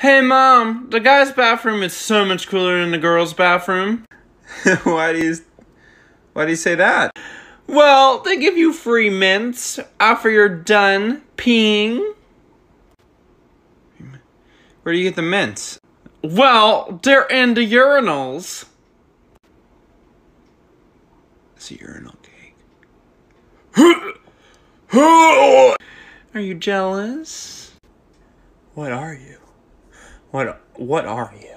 Hey mom, the guy's bathroom is so much cooler than the girl's bathroom. why do you why do you say that? Well, they give you free mints after you're done peeing. Where do you get the mints? Well, they're in the urinals. It's a urinal cake. Are you jealous? What are you? What what are you?